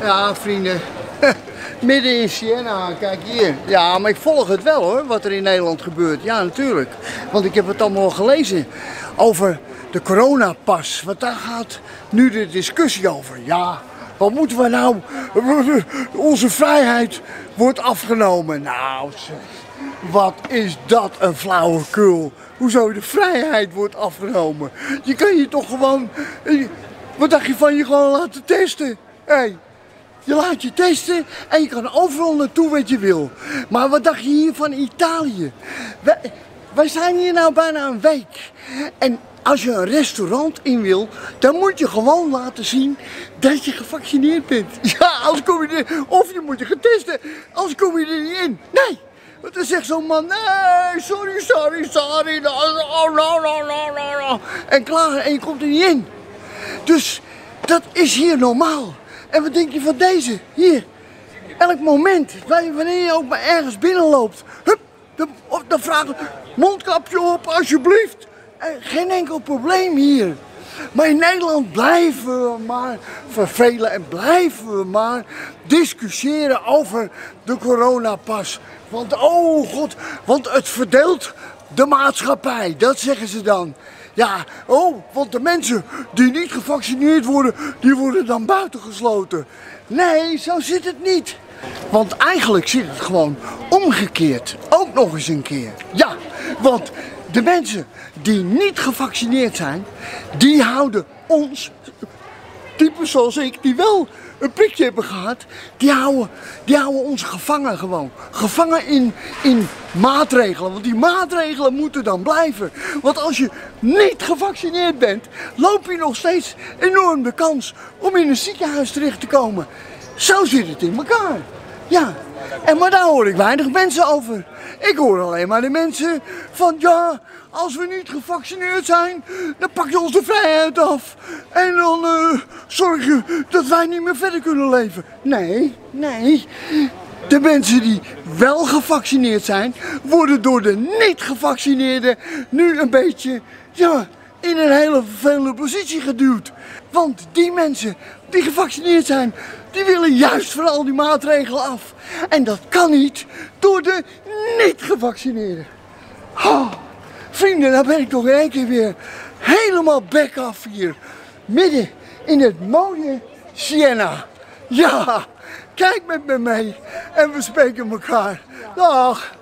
Ja, vrienden. Midden in Siena, kijk hier. Ja, maar ik volg het wel hoor, wat er in Nederland gebeurt. Ja, natuurlijk. Want ik heb het allemaal gelezen over de coronapas. Want daar gaat nu de discussie over. Ja, wat moeten we nou? Onze vrijheid wordt afgenomen. Nou, wat is dat een flauwekul. Hoezo de vrijheid wordt afgenomen? Je kan je toch gewoon... Wat dacht je van je gewoon laten testen? Hé, je laat je testen en je kan overal naartoe wat je wil. Maar wat dacht je hier van Italië? Wij, zijn hier nou bijna een week. En als je een restaurant in wil, dan moet je gewoon laten zien dat je gevaccineerd bent. Ja, als kom je er, of je moet je getesten, anders kom je er niet in. Nee, want dan zegt zo'n man, nee, sorry, sorry, sorry. En klaar, en je komt er niet in. Dus dat is hier normaal. En wat denk je van deze? Hier. Elk moment, wanneer je ook maar ergens binnenloopt. Hup, dan, dan vragen mondkapje op alsjeblieft. Geen enkel probleem hier. Maar in Nederland blijven we maar vervelen en blijven we maar discussiëren over de coronapas. Want oh god, want het verdeelt de maatschappij, dat zeggen ze dan. Ja, oh, want de mensen die niet gevaccineerd worden, die worden dan buitengesloten. Nee, zo zit het niet. Want eigenlijk zit het gewoon omgekeerd. Ook nog eens een keer. Ja, want de mensen die niet gevaccineerd zijn, die houden ons, typen zoals ik, die wel een prikje hebben gehad, die houden, die houden ons gevangen gewoon. Gevangen in, in maatregelen, want die maatregelen moeten dan blijven. Want als je niet gevaccineerd bent, loop je nog steeds enorm de kans om in een ziekenhuis terecht te komen. Zo zit het in elkaar. Ja, en maar daar hoor ik weinig mensen over. Ik hoor alleen maar de mensen van ja, als we niet gevaccineerd zijn, dan pak je ons de vrijheid af. En dan uh, zorg je dat wij niet meer verder kunnen leven. Nee, nee. De mensen die wel gevaccineerd zijn, worden door de niet gevaccineerden nu een beetje, ja, in een hele vervelende positie geduwd. Want die mensen die gevaccineerd zijn, die willen juist van al die maatregelen af. En dat kan niet door de niet gevaccineerden. Oh, vrienden, dan ben ik toch één keer weer helemaal back af hier. Midden in het mooie Siena. Ja, kijk met me mee en we spreken elkaar. Dag.